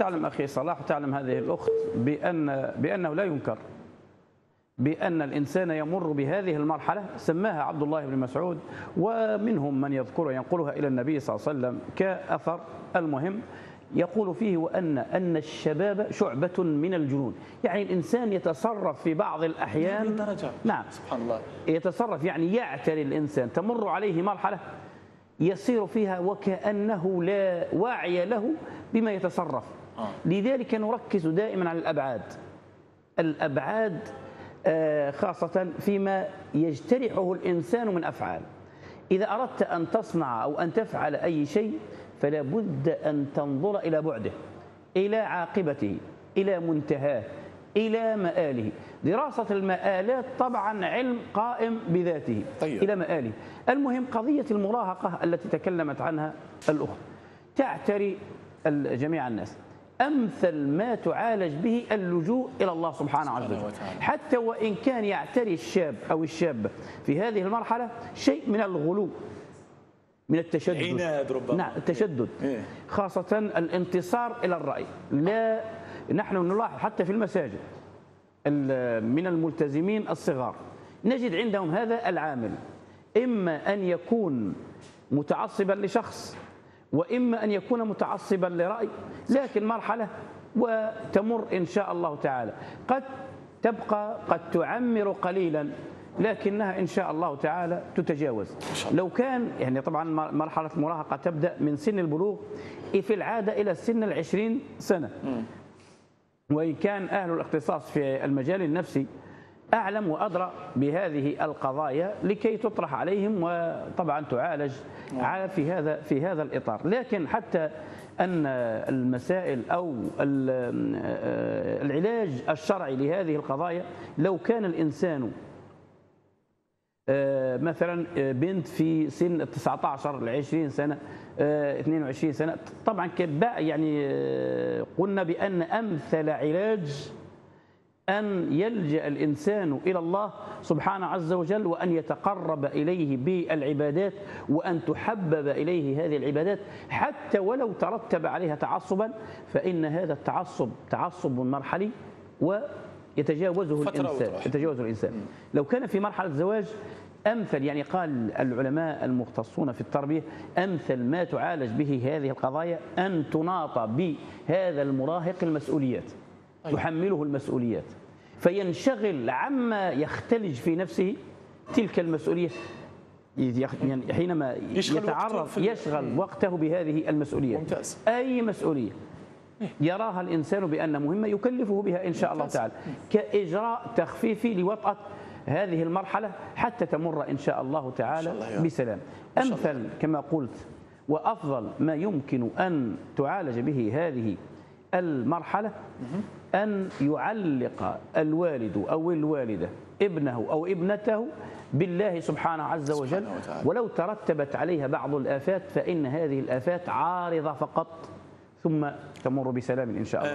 تعلم أخي صلاح وتعلم هذه الأخت بأن بأنه لا ينكر. بأن الإنسان يمر بهذه المرحلة سماها عبد الله بن مسعود ومنهم من يذكر ينقلها إلى النبي صلى الله عليه وسلم كأثر المهم. يقول فيه وأن أن الشباب شعبة من الجنون. يعني الإنسان يتصرف في بعض الأحيان درجة. نعم. سبحان الله. يتصرف يعني يعتري الإنسان. تمر عليه مرحلة يصير فيها وكأنه لا واعي له بما يتصرف. لذلك نركز دائما على الأبعاد. الأبعاد آه، خاصة فيما يجترحه الإنسان من أفعال. إذا أردت أن تصنع أو أن تفعل أي شيء فلا بد أن تنظر إلى بعده إلى عاقبته إلى منتهاه إلى مآله. دراسة المآلات طبعا علم قائم بذاته طيب. إلى مآله. المهم قضية المراهقة التي تكلمت عنها الأخت. تعتري جميع الناس. أمثل ما تعالج به اللجوء إلى الله سبحانه وتعالى. حتى وإن كان يعتري الشاب أو الشابة في هذه المرحلة شيء من الغلو من التشدد عناد ربما. نعم التشدد إيه. خاصة الانتصار إلى الرأي لا نحن نلاحظ حتى في المساجد ال- من الملتزمين الصغار نجد عندهم هذا العامل إما أن يكون متعصبا لشخص وإما أن يكون متعصبا لرأي لكن مرحلة وتمر إن شاء الله تعالى. قد تبقى قد تعمر قليلا لكنها إن شاء الله تعالى تتجاوز. لو كان يعني طبعا مرحلة المراهقة تبدأ من سن البلوغ في العادة إلى سن العشرين سنة. وإن كان أهل الاختصاص في المجال النفسي أعلم وأدرى بهذه القضايا لكي تطرح عليهم وطبعا تعالج على في هذا في هذا الإطار. لكن حتى أن المسائل أو ال- العلاج الشرعي لهذه القضايا لو كان الإنسان آه، مثلا آه، بنت في سن 19 ل 20 سنة آه، 22 سنة طبعا يعني آه، قلنا بأن أمثل علاج أن يلجأ الإنسان إلى الله سبحانه عز وجل وأن يتقرب إليه بالعبادات وأن تحبب إليه هذه العبادات حتى ولو ترتب عليها تعصبا فإن هذا التعصب تعصب مرحلي ويتجاوزه فترة الإنسان وتروح. يتجاوز الإنسان لو كان في مرحلة زواج أمثل يعني قال العلماء المختصون في التربية أمثل ما تعالج به هذه القضايا أن تناط بهذا المراهق المسؤوليات. تحمله المسؤوليات. فينشغل عما يختلج في نفسه تلك المسؤولية. يخ- يعني حينما يشغل يتعرض يشغل وقته بهذه المسؤوليات ممتاز. أي مسؤولية؟ يراها الإنسان بأن مهمة يكلفه بها إن شاء الله. تعالى. كإجراء تخفيفي لوطأة هذه المرحلة حتى تمر إن شاء الله تعالى شاء الله يا رب. بسلام. إن. أمثل كما قلت وأفضل ما يمكن أن تعالج به هذه المرحلة أن يعلق الوالد أو الوالدة ابنه أو ابنته بالله سبحانه عز وجل. سبحانه. ولو ترتبت عليها بعض الآفات فإن هذه الآفات عارضة فقط. ثم تمر بسلام إن شاء الله.